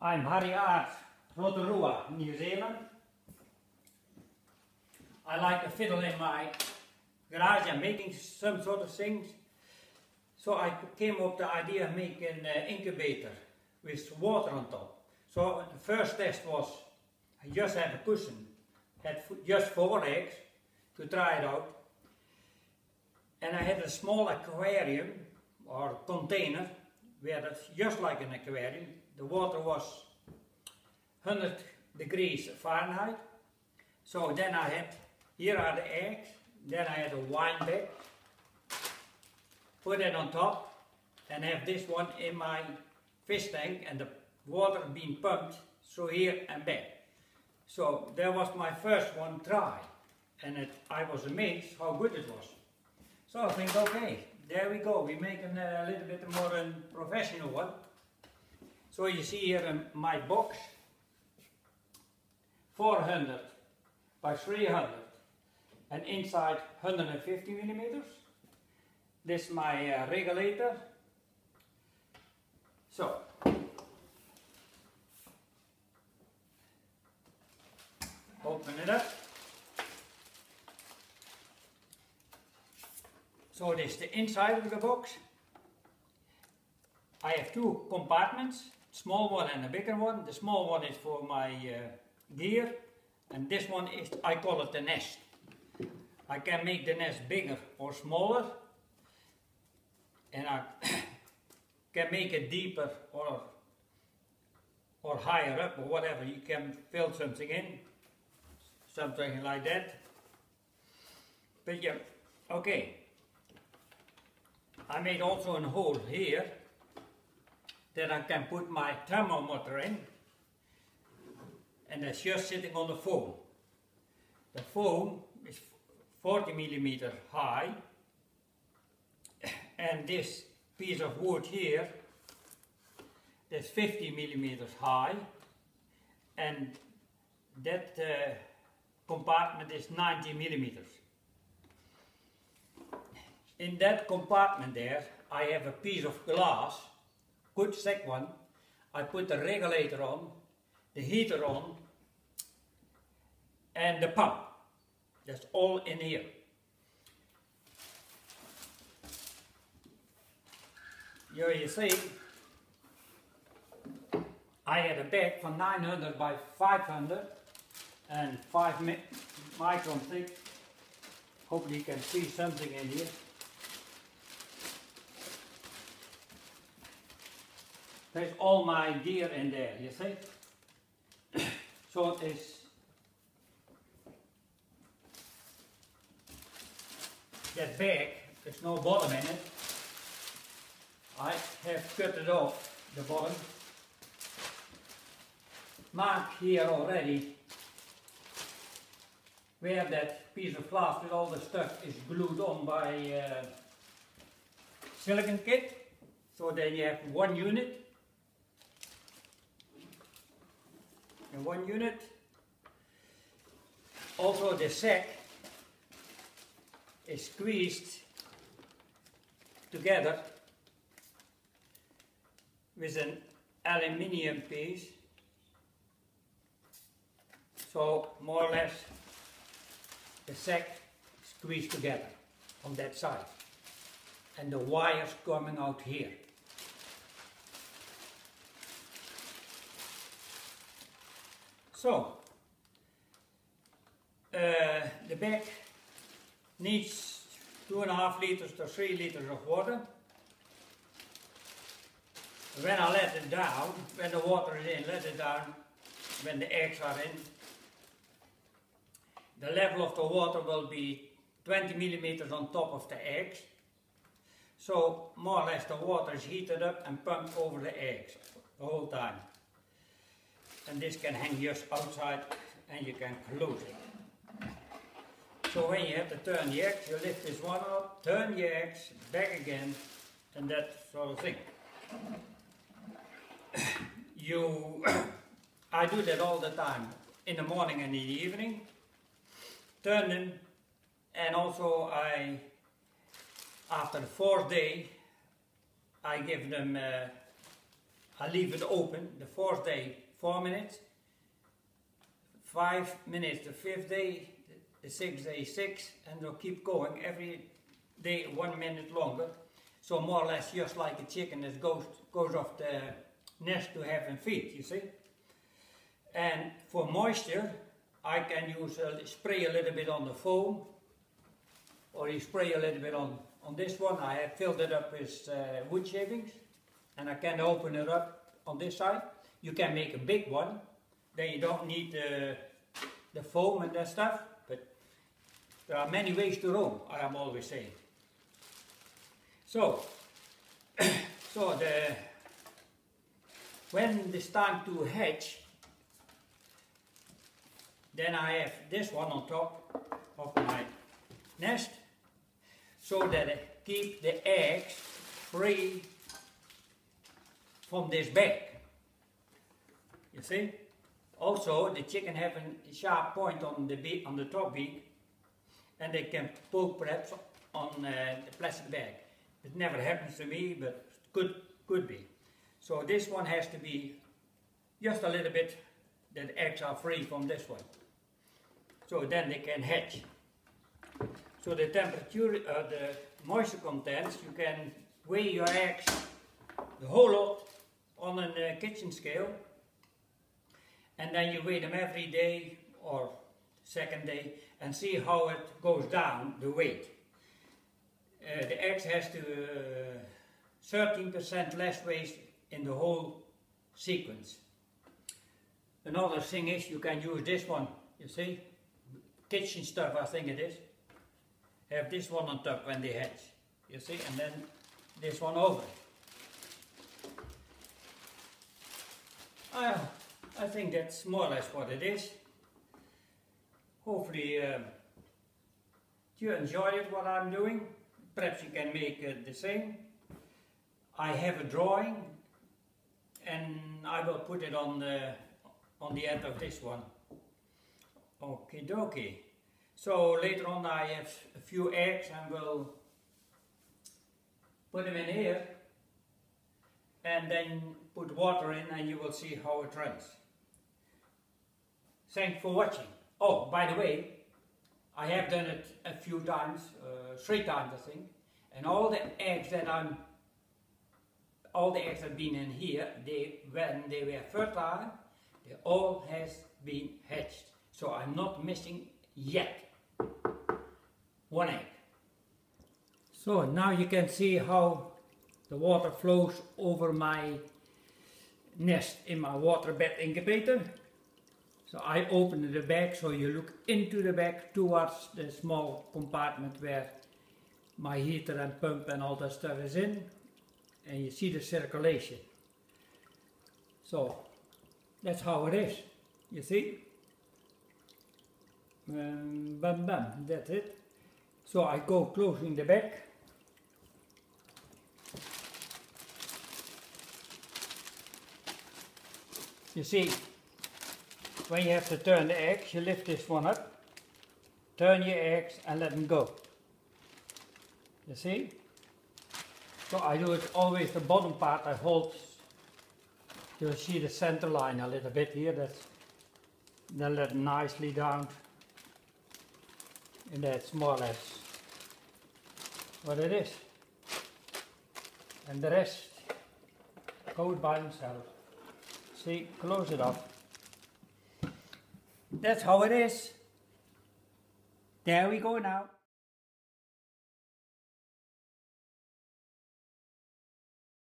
I'm Harry Art, Rotorua, New Zealand. I like to fiddle in my garage and making some sort of things. So I came up the idea of making an incubator with water on top. So the first test was I just have a cushion, had just four eggs to try it out. And I had a small aquarium or container where it's just like an aquarium. The water was 100 degrees Fahrenheit. So then I had, here are the eggs, then I had a wine bag, put it on top and have this one in my fish tank and the water being pumped through here and back. So that was my first one try and it, I was amazed how good it was. So I think, okay, there we go, we make a little bit more a professional one. So you see here in my box, 400 by 300 and inside 150 millimeters. This is my uh, regulator. So, open it up. So this is the inside of the box. I have two compartments, small one and a bigger one. The small one is for my uh, gear and this one is, I call it the nest. I can make the nest bigger or smaller and I can make it deeper or or higher up or whatever. You can fill something in, something like that. But yeah, okay. I made also a hole here that I can put my thermometer in and that's just sitting on the foam. The foam is 40 millimeter high and this piece of wood here that's 50 millimeters high and that uh, compartment is 90 millimeters. In that compartment there I have a piece of glass, good thick one. I put the regulator on, the heater on and the pump. That's all in here. Here you see, I had a bag from 900 by 500 and 5 mi micron thick. Hopefully you can see something in here. There's all my gear in there, you see? so it is that back, there's no bottom in it. I have cut it off, the bottom. Mark here already where that piece of glass with all the stuff is glued on by uh, silicon kit. So then you have one unit. And one unit. Also the sack is squeezed together with an aluminium piece. So more or less the sack squeezed together on that side and the wires coming out here. So, uh, needs two and a half liters to three liters of water. When I let it down, when the water is in, let it down, when the eggs are in, the level of the water will be 20 millimeters on top of the eggs. So more or less the water is heated up and pumped over the eggs the whole time. And this can hang just outside and you can close it. So when you have to turn the eggs, you lift this one up, turn the eggs, back again, and that sort of thing. You, I do that all the time, in the morning and in the evening, turn them, and also I, after the fourth day, I give them uh, I leave it open. The fourth day, four minutes. Five minutes the fifth day, the sixth day, six, and they'll keep going every day one minute longer. So more or less just like a chicken that goes, goes off the nest to have them feed, you see. And for moisture, I can use a, spray a little bit on the foam, or you spray a little bit on, on this one. I have filled it up with uh, wood shavings, and I can open it up on this side. You can make a big one, then you don't need the, the foam and that stuff, but there are many ways to roam, I am always saying. So, so the, when it's time to hatch, then I have this one on top of my nest, so that I keep the eggs free from this bag. You see? Also, the chicken have a sharp point on the beak, on the top beak, and they can poke perhaps on uh, the plastic bag. It never happens to me, but could could be. So this one has to be just a little bit that eggs are free from this one. So then they can hatch. So the temperature, uh, the moisture contents, you can weigh your eggs, the whole lot, on a uh, kitchen scale and then you weigh them every day or second day and see how it goes down, the weight. Uh, the eggs has to 13% uh, less waste in the whole sequence. Another thing is you can use this one, you see, kitchen stuff I think it is. Have this one on top when they hatch, you see, and then this one over. Uh, I think that's more or less what it is. Hopefully uh, you enjoy it what I'm doing. Perhaps you can make it the same. I have a drawing and I will put it on the on the end of this one. Okay, dokie. So later on I have a few eggs and will put them in here and then put water in and you will see how it runs. Thanks for watching. Oh, by the way, I have done it a few times, uh, three times I think, and all the eggs that I'm, all the eggs that have been in here, they when they were fertile, they all has been hatched. So I'm not missing yet one egg. So now you can see how the water flows over my nest in my water bed incubator. So I open the bag so you look into the bag towards the small compartment where my heater and pump and all that stuff is in and you see the circulation. So that's how it is, you see? Um, bam bam, that's it. So I go closing the bag. You see, when you have to turn the eggs, you lift this one up, turn your eggs and let them go. You see? So I do it always the bottom part I hold, you'll see the center line a little bit here, that's, then let nicely down. And that's more or less what it is. And the rest goes by themselves. See, close it up. That's how it is. There we go now.